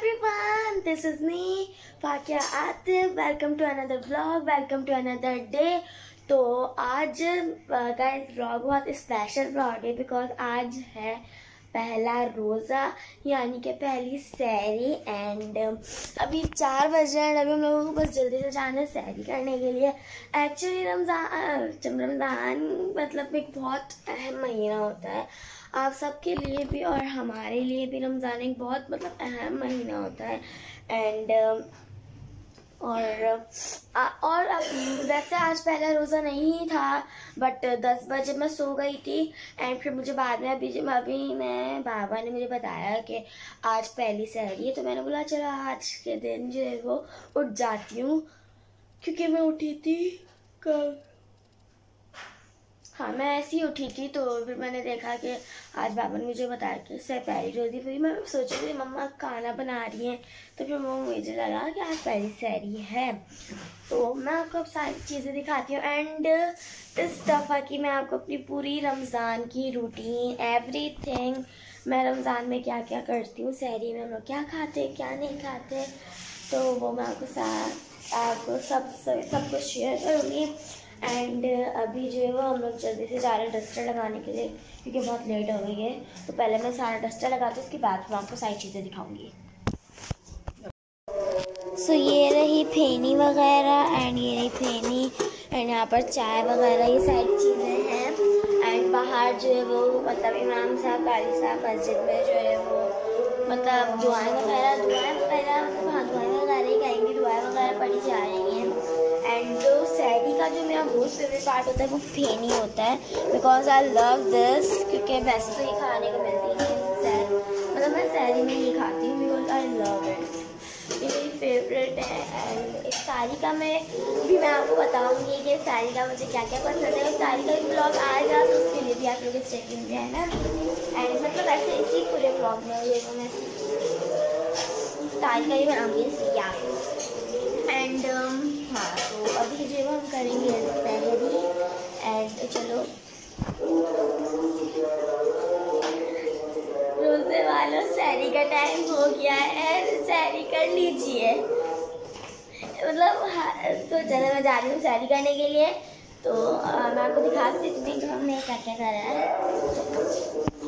everyone, this is me, Fakia Atif. Welcome to another vlog, welcome to another day. तो आज guys vlog बहुत special vlog है because आज है पहला रोज़ा यानी कि पहली सैरी एंड अभी चार बज रहे हैं अभी हम लोगों को बस जल्दी से जाना है सैरी करने के लिए एक्चुअली रमज़ान रमज़ान मतलब एक बहुत अहम महीना होता है आप सबके लिए भी और हमारे लिए भी रमज़ान एक बहुत मतलब अहम महीना होता है। एंड और और अब वैसे आज पहला रोज़ा नहीं था बट दस बजे मैं सो गई थी। एंड फिर मुझे बाद में अभी अभी मैं, बाबा ने मुझे बताया कि आज पहली सहरी है तो मैंने बोला, चलो आज के दिन जो है वो उठ जाती हूँ। क्योंकि मैं उठी थी कल। हाँ मैं ऐसी उठी थी तो फिर मैंने देखा कि आज बाबा ने मुझे बताया कि इससे पहली रोज़ी हुई। मैं सोच थी मम्मा खाना बना रही हैं। तो फिर वो मुझे लगा कि आज पहली सैरी है। तो मैं आपको अब सारी चीज़ें दिखाती हूँ। एंड इस दफ़ा की मैं आपको अपनी पूरी रमज़ान की रूटीन एवरीथिंग मैं रमज़ान में क्या क्या करती हूँ सहरी में हम लोग क्या खाते क्या नहीं खाते तो वो मैं आपको साथ आपको सब सब कुछ शेयर करूँगी। एंड uh, अभी जो है वो हम लोग जल्दी से जा रहे हैं डस्टर लगाने के लिए क्योंकि बहुत लेट हो गई है। तो पहले मैं सारा डस्टर लगाती हूँ उसके बाद मैं आपको सारी चीज़ें दिखाऊँगी। सो so, ये रही फेनी वगैरह एंड ये रही फेनी एंड यहाँ पर चाय वगैरह ये सारी चीज़ें हैं। एंड बाहर जो है वो मतलब इमाम साहब काली साहब मस्जिद में जो है वो मतलब दुआएँ वगैरह दुआएँ वगैरह मतलब हाँ दुआएँ मोस्ट फेवरेट पार्ट होता है, वो फेनी होता है। बिकॉज़ आई लव दिस क्योंकि वैसे तो ये खाने को मिलती है मतलब मैं सैरी में ही खाती हूँ बिकॉज़ आई लव इट ये मेरी फेवरेट है एंड इस साड़ी का मैं, भी मैं आपको बताऊँगी कि साड़ी का मुझे क्या क्या पसंद है। साड़ी का भी ब्लॉग आएगा तो उसके लिए भी आप लोग चेकिंग है ना? एंड मतलब ऐसे इसी पूरे ब्लॉग में ये मैं साड़ी का ही बनाऊँगी इसलिए आप एंड हाँ तो अभी जो हम करेंगे सैलरी एंड चलो। रोज़े वालों सैरी का टाइम हो गया है सैरी कर लीजिए। मतलब हाँ, तो चलो मैं जा रही हूँ सैरी करने के लिए तो आ, मैं आपको दिखा देती हूँ में क्या क्या कर है।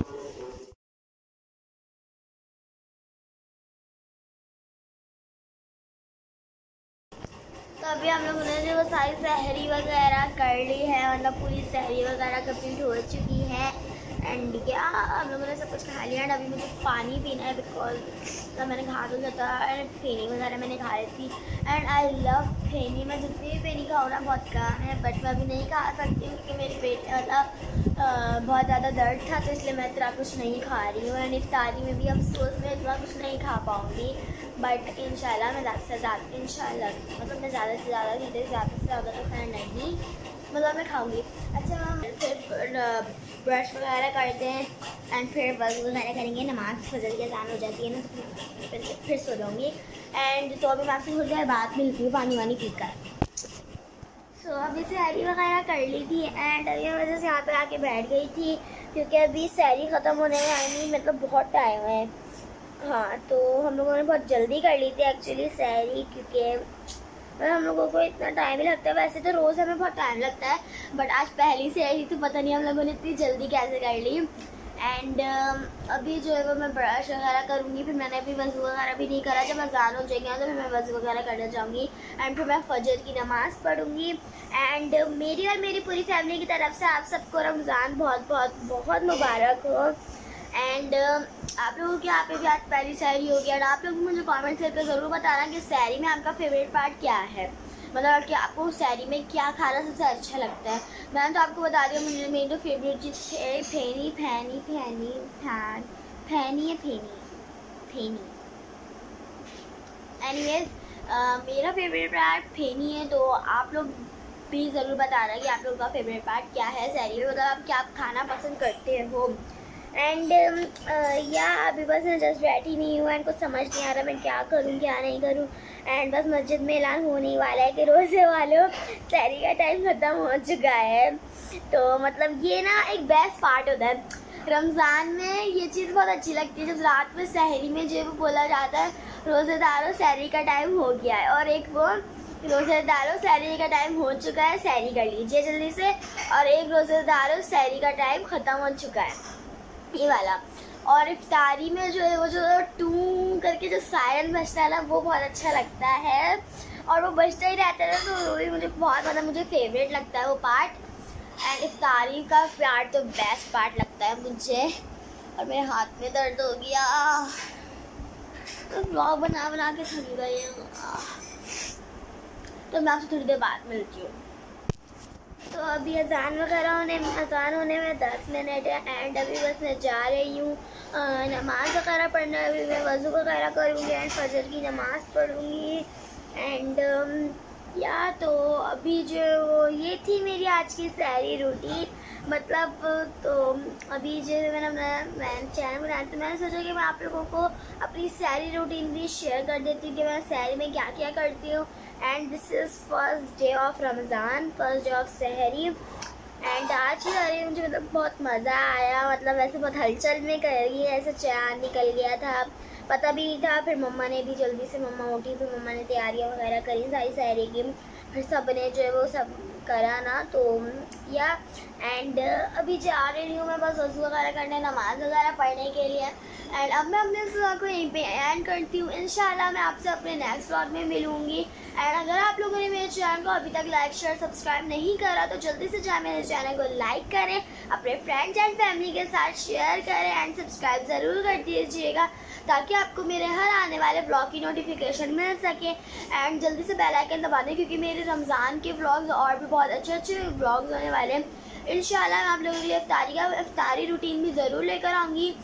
अभी हम लोगों ने जो सारी सहरी वगैरह कर ली है मतलब पूरी सहरी वगैरह कंप्लीट हो चुकी है। एंड क्या हम लोगों ने सब कुछ खा लिया? एंड अभी मुझे पानी पीना है बिकॉज़ तो मैंने खा तो जाता एंड फेनी वगैरह मैंने खा ली थी। एंड आई लव फेनी, मैं जितनी भी फेनी खाऊँ ना, बहुत कम है बट मैं अभी नहीं खा सकती हूँ क्योंकि मेरे पेट मतलब बहुत ज़्यादा दर्द था तो इसलिए मैं इतना कुछ नहीं खा रही हूँ। एंड इफ्तारी में भी अफसोस में इतना कुछ नहीं खा पाऊँगी। बट इन मैं ज़्यादा से ज़्यादा इन मतलब मैं ज़्यादा से ज़्यादा धीरे ज़्यादा से ज़्यादा तो खैर नहीं मतलब मैं खाऊँगी। अच्छा फिर ब्रश वगैरह करते हैं एंड फिर वर्क वगैरह करेंगे, नमाज़ फजल की अजान हो जाती है ना तो फिर फिर सो जाऊँगी। एंड तो अभी मैं आपसे थोड़ी देर बात मिलती हूँ, पानी वानी पी कर सो so, अभी सैरी वगैरह कर ली थी एंड अभी वजह से यहाँ पे आके बैठ गई थी क्योंकि अभी सैरी ख़त्म होने में आई नहीं मतलब बहुत टाइम है। हाँ तो हम लोगों ने बहुत जल्दी कर ली थी एक्चुअली सैरी क्योंकि मतलब हम लोगों को इतना टाइम ही लगता है। वैसे तो रोज़ हमें बहुत टाइम लगता है बट आज पहली सैरी तो पता नहीं हम लोगों ने इतनी जल्दी कैसे कर ली। एंड uh, अभी जो है वो मैं ब्रश वगैरह करूँगी फिर मैंने अभी वज़ू वगैरह भी नहीं करा। जब अजान हो जाएँगे तो फिर मैं वज़ू वगैरह करना चाहूँगी एंड फिर मैं फजर की नमाज़ पढ़ूँगी। एंड मेरी और मेरी पूरी फैमिली की तरफ़ से आप सबको रमज़ान बहुत बहुत बहुत मुबारक हो। एंड uh, आप लोगों की यहाँ पे भी आज पहली शायरी होगी एंड आप लोग मुझे कमेंट करके ज़रूर बताना कि शायरी में आपका फेवरेट पार्ट क्या है। मतलब कि आपको सैरी में क्या खाना सबसे अच्छा लगता है? मैंने तो आपको बता दिया मुझे मेरी तो फेवरेट चीज़ है फैनी फैनी फैनी, फ़ैन, फैनी है फेनी। फेनी एनीवेज मेरा फेवरेट पार्ट फेनी है तो आप लोग भी ज़रूर बता बताना कि आप लोग का फेवरेट पार्ट क्या है सैरी में। मतलब आप, क्या आप खाना पसंद करते हो? एंड या um, uh, अभी बस मैं जस्ट बैठी नहीं हूँ एंड कुछ समझ नहीं आ रहा मैं क्या करूँ क्या नहीं करूँ. एंड बस मस्जिद में ऐलान होने ही वाला है कि रोज़े वालों सैरी का टाइम ख़त्म हो चुका है. तो मतलब ये ना एक बेस्ट पार्ट होता है. रमज़ान में ये चीज़ बहुत अच्छी लगती है जब रात में सहरी में जो बोला जाता है रोज़ेदारों सैरी का टाइम हो गया है. और एक वो रोज़ेदारों सैरी का टाइम हो चुका है सैरी कर लीजिए जल्दी से. और एक रोज़ेदारों सैरी का टाइम ख़त्म हो चुका है. ये वाला। और इफ्तारी में जो है, वो जो टू करके जो सायरन बजता है ना, वो बहुत अच्छा लगता है। और वो बजता ही रहता है तो वो भी मुझे बहुत ज़्यादा मुझे फेवरेट लगता है वो पार्ट एंड इफ्तारी का प्यार तो बेस्ट पार्ट लगता है मुझे। और मेरे हाथ में दर्द हो गया। तो ब्लॉग बना बना के थक गई हूँ। तो मैं आपसे थोड़ी देर बाद मिलती हूँ। तो अभी अजान वगैरह होने, अजान होने में दस मिनट है एंड अभी बस मैं जा रही हूँ। नमाज़ वगैरह पढ़ना, अभी मैं वज़ू वगैरह करूँगी एंड फजर की नमाज़ पढ़ूँगी। एंड या तो अभी जो ये थी मेरी आज की सारी रूटीन मतलब तो अभी जो मैंने अपना मैंने चैनल बनाया तो मैंने सोचा कि मैं आप लोगों को अपनी सारी रूटीन भी शेयर कर देती हूँ कि मैं सैरी में क्या क्या करती हूँ। And this is first day of Ramzan first day of सहरी एंड आज ही अरे मुझे मतलब बहुत मज़ा आया मतलब ऐसे बहुत हलचल में कर है ऐसे चाँद निकल गया था। पता भी नहीं था। फिर मम्मा ने भी जल्दी से मम्मा उठी, फिर मम्मा ने तैयारियाँ वगैरह करी, सारी सहरी की फिर सबने जो है वो सब करा ना तो या एंड अभी जा रही हूँ मैं बस वज़ू वगैरह करने, नमाज़ वगैरह पढ़ने के लिए। एंड अब मैं अपने ब्लॉग को यहीं पे एंड करती हूँ। इन मैं आपसे अपने नेक्स्ट ब्लॉग में मिलूँगी। एंड अगर आप लोगों ने मेरे चैनल को अभी तक लाइक शेयर सब्सक्राइब नहीं करा तो जल्दी से जाए मेरे चैनल को लाइक करें, अपने फ्रेंड्स एंड फैमिली के साथ शेयर करें एंड सब्सक्राइब ज़रूर कर दीजिएगा। ताकि आपको मेरे हर आने वाले ब्लॉग की नोटिफिकेशन मिल सके। एंड जल्दी से बेल आइकन दबा दें, क्योंकि मेरे रमज़ान के ब्लॉग्स और भी बहुत अच्छे अच्छे ब्लॉग्स होने वाले हैं। इन मैं आप लोगों के लिए अफ्तारी का अफ्तारी रूटीन भी ज़रूर लेकर आऊँगी।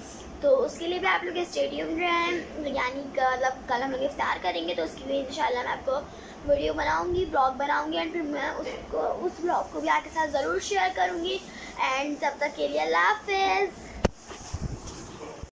तो उसके लिए भी आप लोग स्टेडियम जो है यानी मतलब कल हम लोग इफ्तार करेंगे तो उसकी भी इंशाल्लाह मैं आपको वीडियो बनाऊँगी ब्लॉग बनाऊँगी एंड फिर मैं उसको उस ब्लॉग को भी आपके साथ ज़रूर शेयर करूँगी। एंड तब तक के लिए अल्लाह हाफिज़।